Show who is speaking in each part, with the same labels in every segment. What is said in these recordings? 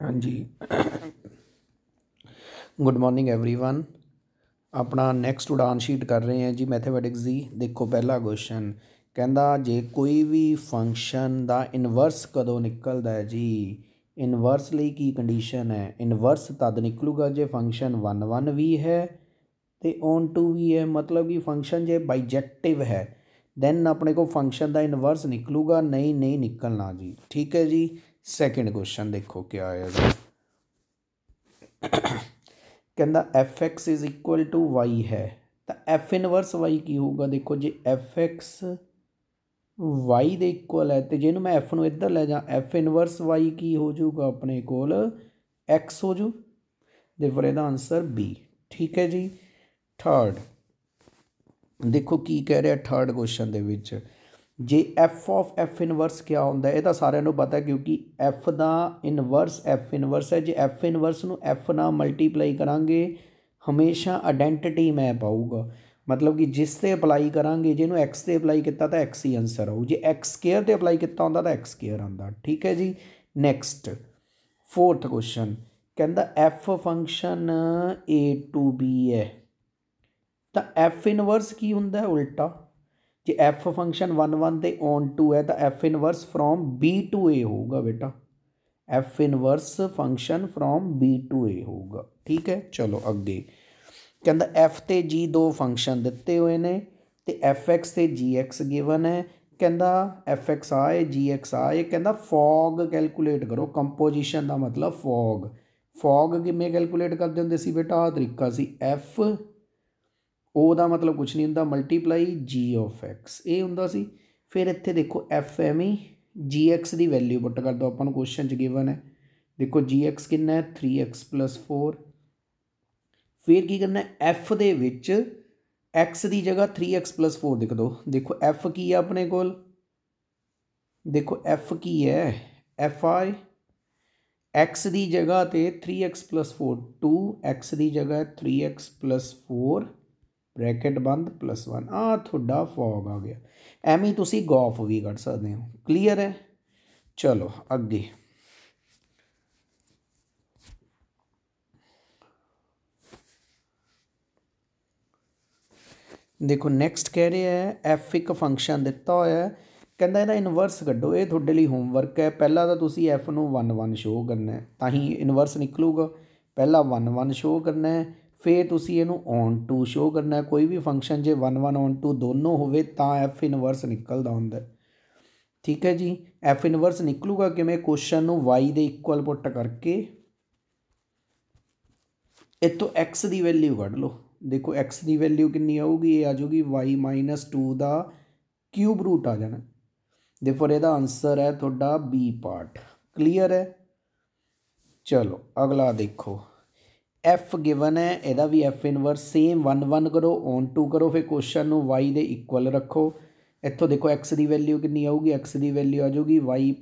Speaker 1: ਹਾਂਜੀ good morning everyone ਆਪਣਾ next ਉਡਾਨ ਸ਼ੀਟ ਕਰ ਰਹੇ ਹਾਂ ਜੀ ਮੈਥਮੈਟਿਕਸ ਦੀ ਦੇਖੋ ਪਹਿਲਾ ਕੁਐਸਚਨ ਕਹਿੰਦਾ ਜੇ ਕੋਈ ਵੀ ਫੰਕਸ਼ਨ ਦਾ ਇਨਵਰਸ ਕਦੋਂ ਨਿਕਲਦਾ ਹੈ ਜੀ ਇਨਵਰਸ ਲਈ ਕੀ ਕੰਡੀਸ਼ਨ ਹੈ ਇਨਵਰਸ ਤਦ ਨਿਕਲੂਗਾ ਜੇ ਫੰਕਸ਼ਨ 1 1 ਵੀ ਹੈ ਤੇ ਔਨ ਟੂ ਵੀ ਹੈ ਮਤਲਬ ਕਿ ਫੰਕਸ਼ਨ ਜੇ ਬਾਈਜੈਕਟਿਵ ਹੈ ਦੈਨ ਆਪਣੇ ਕੋ ਫੰਕਸ਼ਨ ਦਾ ਇਨਵਰਸ ਨਿਕਲੂਗਾ। ਨਹੀਂ ਨਹੀਂ ਨਿਕਲਣਾ ਜੀ। ਠੀਕ ਹੈ ਜੀ। ਸੈਕਿੰਡ ਕੁਐਸਚਨ ਦੇਖੋ ਕੀ ਆਏਗਾ ਕਹਿੰਦਾ fx y ਹੈ। ਤਾਂ f ਇਨਵਰਸ y ਕੀ ਹੋਊਗਾ? ਦੇਖੋ ਜੇ fx y ਦੇ ਇਕੁਅਲ ਹੈ, ਤੇ ਜਿਹਨੂੰ ਮੈਂ f ਨੂੰ ਇੱਧਰ ਲੈ ਜਾ, f ਇਨਵਰਸ y ਕੀ ਹੋ ਜਾਊਗਾ ਆਪਣੇ ਕੋਲ? X ਹੋ ਜੂ। ਦੇ ਫਿਰ ਇਹਦਾ ਆਨਸਰ b ਠੀਕ ਹੈ ਜੀ। ਥਰਡ ਦੇਖੋ ਕੀ ਕਹਿ ਰਿਹਾ ਥਰਡ ਕੁਐਸਚਨ ਦੇ ਵਿੱਚ। ਜੇ f ਆਫ f ਇਨਵਰਸ ਕਿਆ ਹੁੰਦਾ, ਇਹ ਤਾਂ ਸਾਰਿਆਂ ਨੂੰ ਪਤਾ ਕਿਉਂਕਿ f ਦਾ ਇਨਵਰਸ f ਇਨਵਰਸ ਹੈ। ਜੇ f ਇਨਵਰਸ ਨੂੰ f ਨਾਲ ਮਲਟੀਪਲਾਈ ਕਰਾਂਗੇ, ਹਮੇਸ਼ਾ ਆਇਡੈਂਟੀਟੀ ਮੈਪ ਆਊਗਾ। ਮਤਲਬ ਕਿ ਜਿਸ ਤੇ ਅਪਲਾਈ ਕਰਾਂਗੇ ਜਿਹਨੂੰ x ਤੇ ਅਪਲਾਈ ਕੀਤਾ ਤਾਂ x ਹੀ ਆਨਸਰ ਆਊ। ਜੇ x ਸਕੁਅਰ ਤੇ ਅਪਲਾਈ ਕੀਤਾ ਹੁੰਦਾ ਤਾਂ x ਸਕੁਅਰ ਆਉਂਦਾ। ਠੀਕ ਹੈ ਜੀ? ਨੈਕਸਟ ਫੋਰਥ ਕੁਐਸਚਨ ਕਹਿੰਦਾ f function a to b ਹੈ। ਤਾਂ f ਇਨਵਰਸ ਕੀ ਹੁੰਦਾ ਹੈ? ਉਲਟਾ। ਜੇ f ਫੰਕਸ਼ਨ 1 1 ਤੇ ਔਨ ਟੂ ਹੈ, ਤਾਂ f inverse from b to a ਹੋਊਗਾ ਬੇਟਾ। F inverse function from b to a ਹੋਊਗਾ। ਠੀਕ ਹੈ? ਚਲੋ ਅੱਗੇ। ਕਹਿੰਦਾ f ਤੇ g ਦੋ ਫੰਕਸ਼ਨ ਦਿੱਤੇ ਹੋਏ ਨੇ, ਤੇ fx ਤੇ gx ਗਿਵਨ ਹੈ। ਕਹਿੰਦਾ fx ਆ ਹੈ gx ਆ ਹੈ ਕਹਿੰਦਾ ਫੌਗ ਕੈਲਕੂਲੇਟ ਕਰੋ। ਕੰਪੋਜੀਸ਼ਨ ਦਾ ਮਤਲਬ f o g f o g ਕਿਵੇਂ ਕੈਲਕੂਲੇਟ ਕਰਦੇ ਹੁੰਦੇ ਸੀ ਬੇਟਾ? ਆ ਤਰੀਕਾ ਸੀ। F ਉਹ ਦਾ ਮਤਲਬ ਕੁਝ ਨਹੀਂ ਹੁੰਦਾ ਮਲਟੀਪਲਾਈ g ਆਫ x ਇਹ ਹੁੰਦਾ ਸੀ, ਫਿਰ ਇੱਥੇ ਦੇਖੋ f ਐਵੇਂ ਹੀ gx ਦੀ ਵੈਲਿਊ ਪੁੱਟ ਕਰ ਦੋ, ਆਪਾਂ ਨੂੰ ਕੁਐਸਚਨ ਚ ਗਿਵਨ ਹੈ। ਦੇਖੋ gx ਕਿੰਨਾ ਹੈ? 3x 4 ਫਿਰ ਕੀ ਕਰਨਾ ਹੈ? F ਦੇ ਵਿੱਚ x ਦੀ ਜਗ੍ਹਾ 3x 4 ਲਿਖ ਦੋ। ਦੇਖੋ f ਕੀ ਹੈ ਆਪਣੇ ਕੋਲ? ਦੇਖੋ f ਕੀ ਹੈ? Fi x ਦੀ ਜਗ੍ਹਾ ਤੇ 3x 4 2x ਦੀ ਜਗ੍ਹਾ 3x 4 ਬ੍ਰੈਕਟ ਬੰਦ ਪਲੱਸ 1 ਆ ਤੁਹਾਡਾ ਫੌਗ ਆ ਗਿਆ। ਐਵੇਂ ਤੁਸੀਂ ਗੋਫ ਵੀ ਕੱਢ ਸਕਦੇ ਹੋ। ਕਲੀਅਰ ਹੈ? ਚਲੋ, ਅੱਗੇ। ਦੇਖੋ ਨੈਕਸਟ ਕਹਿ ਰਿਹਾ ਹੈ, f ਇੱਕ ਫੰਕਸ਼ਨ ਦਿੱਤਾ ਹੋਇਆ ਹੈ। ਕਹਿੰਦਾ ਇਹਦਾ ਇਨਵਰਸ ਕੱਢੋ। ਇਹ ਤੁਹਾਡੇ ਲਈ ਹੋਮਵਰਕ ਹੈ। ਪਹਿਲਾਂ ਤਾਂ ਤੁਸੀਂ f ਨੂੰ 1 1 ਸ਼ੋ ਕਰਨਾ ਹੈ। ਤਾਂ ਹੀ ਇਨਵਰਸ ਨਿਕਲੂਗਾ। ਪਹਿਲਾਂ 1 1 ਸ਼ੋ ਕਰਨਾ ਹੈ। ਫਿਰ ਤੁਸੀਂ ਇਹਨੂੰ ਔਨ ਟੂ ਸ਼ੋ ਕਰਨਾ ਕੋਈ ਵੀ ਫੰਕਸ਼ਨ ਜੇ 1 1 ਔਨ ਟੂ ਦੋਨੋਂ ਹੋਵੇ ਤਾਂ f ਇਨਵਰਸ ਨਿਕਲਦਾ ਹੁੰਦਾ ਠੀਕ ਹੈ ਜੀ? ਐਫ ਇਨਵਰਸ ਨਿਕਲੂਗਾ ਕਿਵੇਂ? ਕੁਐਸਚਨ ਨੂੰ y ਦੇ ਇਕੁਅਲ ਪੁੱਟ ਕਰਕੇ ਇਤੋਂ x ਦੀ ਵੈਲਿਊ ਕੱਢ ਲਓ। ਦੇਖੋ x ਦੀ ਵੈਲਿਊ ਕਿੰਨੀ ਆਊਗੀ? ਇਹ ਆ ਜਾਊਗੀ y 2 ਦਾ ਕਿਊਬ ਰੂਟ ਆ ਜਾਣਾ। ਦੇਫੋਰ ਇਹਦਾ ਆਨਸਰ ਹੈ ਤੁਹਾਡਾ b ਪਾਰਟ ਕਲੀਅਰ ਹੈ? ਚਲੋ, ਅਗਲਾ ਦੇਖੋ। ਐਫ ਗਿਵਨ ਹੈ, ਇਹਦਾ ਵੀ f ਇਨਵਰਸ ਸੇਮ 1 1 ਕਰੋ ਔਨ 2 ਕਰੋ, ਫਿਰ ਕੁਐਸਚਨ ਨੂੰ y ਦੇ ਇਕੁਅਲ ਰੱਖੋ। ਇੱਥੋਂ ਦੇਖੋ x ਦੀ ਵੈਲਿਊ ਕਿੰਨੀ ਆਊਗੀ? X ਦੀ ਵੈਲਿਊ ਆ ਜਾਊਗੀ y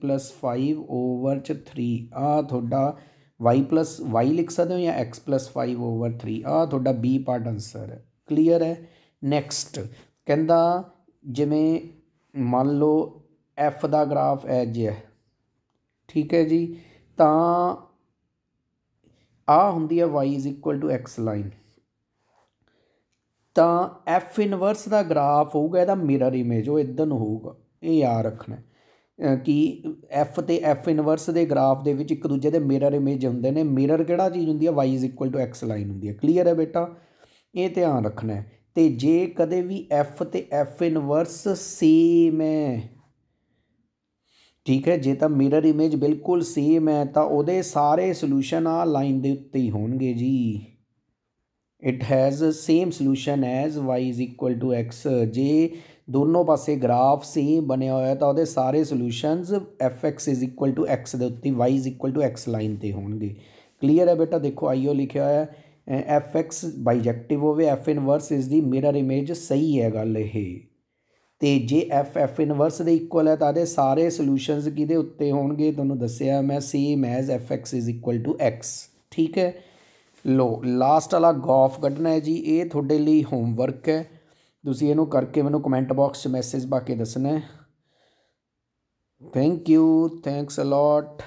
Speaker 1: 5 ਓਵਰ ਚ 3 ਆ ਤੁਹਾਡਾ y y ਲਿਖ ਸਕਦੇ ਹੋ ਜਾਂ x 5 ਓਵਰ 3 ਆ ਤੁਹਾਡਾ b ਪਾਰਟ ਆਨਸਰ ਹੈ। ਕਲੀਅਰ ਹੈ? ਨੈਕਸਟ ਕਹਿੰਦਾ ਜਿਵੇਂ ਮੰਨ ਲਓ f ਦਾ ਗ੍ਰਾਫ ਐਜ ਹੈ। ਠੀਕ ਹੈ ਜੀ? ਤਾਂ ਆ ਹੁੰਦੀ ਹੈ y x ਲਾਈਨ ਤਾਂ f ਇਨਵਰਸ ਦਾ ਗ੍ਰਾਫ ਹੋਊਗਾ, ਇਹਦਾ ਮਿਰਰ ਇਮੇਜ ਉਹ ਇਦਾਂ ਨੂੰ ਹੋਊਗਾ, ਇਹ ਯਾਦ ਰੱਖਣਾ। ਕਿ f ਤੇ f ਇਨਵਰਸ ਦੇ ਗ੍ਰਾਫ ਦੇ ਵਿੱਚ ਇੱਕ ਦੂਜੇ ਦੇ ਮਿਰਰ ਇਮੇਜ ਹੁੰਦੇ ਨੇ। ਮਿਰਰ ਕਿਹੜਾ ਚੀਜ਼ ਹੁੰਦੀ ਹੈ y x ਲਾਈਨ ਹੁੰਦੀ ਹੈ ਕਲੀਅਰ ਹੈ ਬੇਟਾ? ਇਹ ਧਿਆਨ ਰੱਖਣਾ ਤੇ ਜੇ ਕਦੇ ਵੀ f ਤੇ f ਇਨਵਰਸ ਸੇਮ ਹੈ ਠੀਕ ਹੈ, ਜੇ ਤਾਂ ਮਿਰਰ ਇਮੇਜ ਬਿਲਕੁਲ ਸੇਮ ਹੈ, ਤਾਂ ਉਹਦੇ ਸਾਰੇ ਸੋਲੂਸ਼ਨ ਆ ਲਾਈਨ ਦੇ ਉੱਤੇ ਹੀ ਹੋਣਗੇ ਜੀ। It has same solution as y x ਜੇ ਦੋਨੋਂ ਪਾਸੇ ਗ੍ਰਾਫ ਸੇਮ ਬਣਿਆ ਹੋਇਆ, ਤਾਂ ਉਹਦੇ ਸਾਰੇ ਸੋਲੂਸ਼ਨਸ fx x ਦੇ ਉੱਤੇ, y x ਲਾਈਨ ਤੇ ਹੋਣਗੇ। ਕਲੀਅਰ ਹੈ ਬੇਟਾ? ਦੇਖੋ, ਆਈਓ ਲਿਖਿਆ ਹੋਇਆ ਹੈ। fx ਬਾਈਜੈਕਟਿਵ ਹੋਵੇ, f inverse is the mirror image ਸਹੀ ਹੈ ਗੱਲ ਇਹ। ਤੇ ਜੇ ਐਫ ਐਫ ਇਨਵਰਸ ਦੇ ਇਕੁਅਲ ਹੈ ਤਾਂ ਇਹਦੇ ਸਾਰੇ ਸੋਲੂਸ਼ਨਸ ਕਿਹਦੇ ਉੱਤੇ ਹੋਣਗੇ? ਤੁਹਾਨੂੰ ਦੱਸਿਆ ਮੈਂ same as F X is equal to X ਠੀਕ ਹੈ? ਲੋ ਲਾਸਟ ਵਾਲਾ ਗੌਫ ਕੱਢਣਾ ਹੈ ਜੀ, ਇਹ ਤੁਹਾਡੇ ਲਈ ਹੋਮਵਰਕ ਹੈ। ਤੁਸੀਂ ਇਹਨੂੰ ਕਰਕੇ ਮੈਨੂੰ ਕਮੈਂਟ ਬਾਕਸ 'ਚ ਮੈਸੇਜ ਪਾ ਕੇ ਦੱਸਣਾ ਹੈ। Thank you thanks a lot